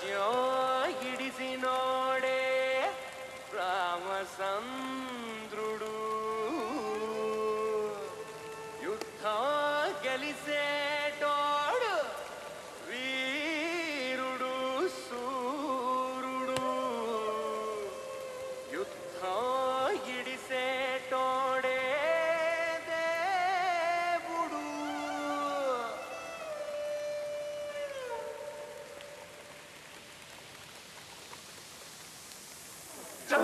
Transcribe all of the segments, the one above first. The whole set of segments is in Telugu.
ಜೋ ಹಿಡಿಸಿ ನೋಡೆ ರಾಮ ಸಂ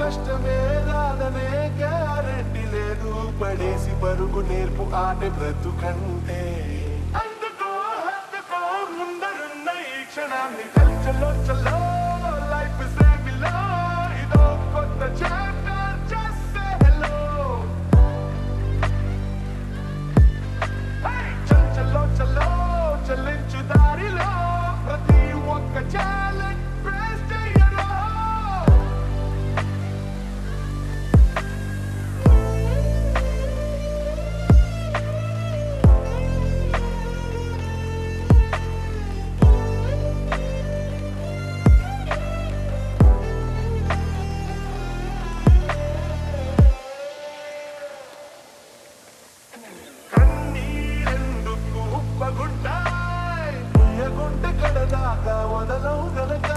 కష్టమే రాదనే గ్యారెంటీ లేదు. పడేసి పరుగు నేర్పు ఆట బ్రతుకంటే. అందుకో అందుకో ముందరున్న ఈ క్షణాన్ని చల్లో చల్లో. కన్నీరెందుకు ఉప్పగుంటాయ్ ఉయ్యగుంట కడదాకా వదలవు గనక.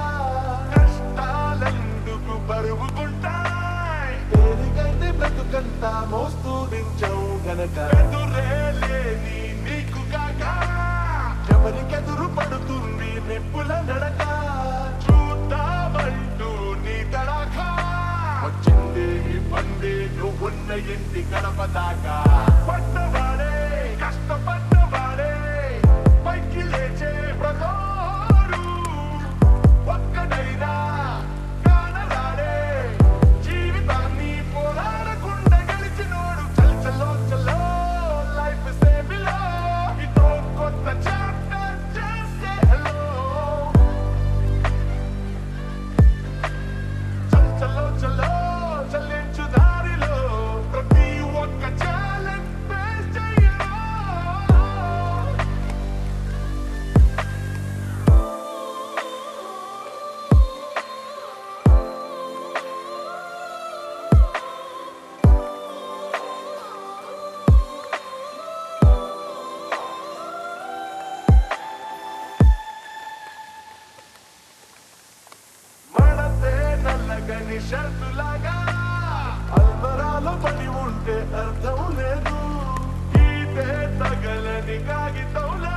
కష్టాలెందుకు బరువుకుంటాయ్ తేలికైతే బ్రతుకంతా మోస్తూ దించవు గనక. ఎదురే లేని నీకు కాక ఎవరికెదురు పడుతుంది నిప్పుల నడక. చూద్దామంటూ నీ తడాకా వచ్చింది ఈ బండి నువ్వున్న ఇంటి గడప దాకా. What the? నల్లగని షర్టులాగా అల్మరాలు పడి ఉంటే అర్థం లేదు. ఈతే తగలని కాగితంలా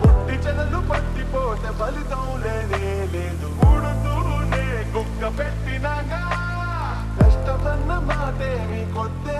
పొట్టి చెలలు పట్టిపోతే ఫలితం లేనే లేదు. ఉడుతూనే కుక్క పెట్టినాగా కష్టమన్న మాటేమి కొద్దే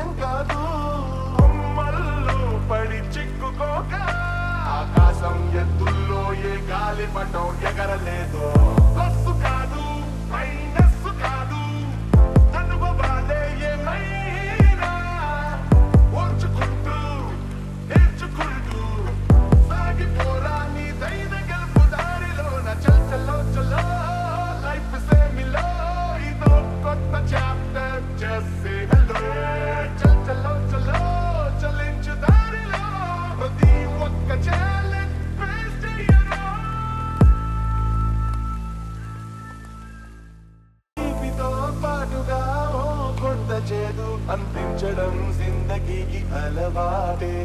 చేదు అందించడం జిందగీకి అలవాటే.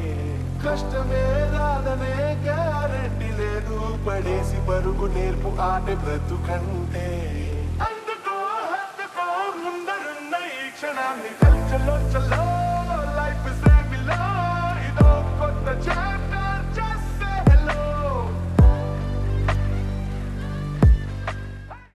కష్టమే రాదనే గ్యారెంటీ లేదు పడేసి పరుగు నేర్పు ఆట బ్రతుకంటే. అందుకో అందుకో ముందరున్న ఈ క్షణాన్ని చల్లో చల్లో